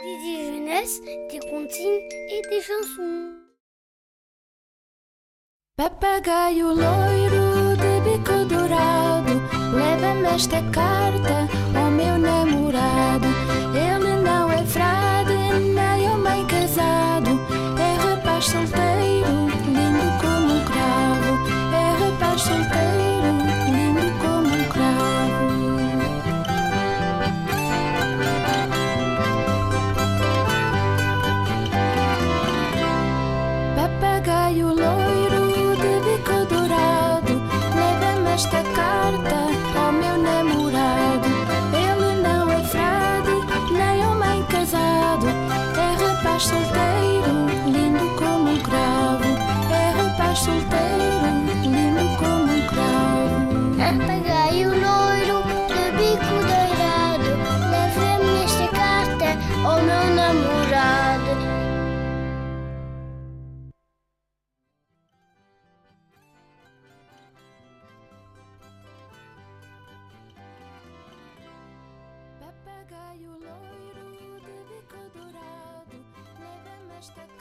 des jeunesses, des comptines et des chansons. Papagaio loiro de bico dourado, leva-me esta carta rapaz solteiro, lindo como um cravo. É rapaz solteiro, lindo como um cravo. Papagaio loiro de bico dourado, leva-me esta carta ao meu namorado. Papagaio loiro that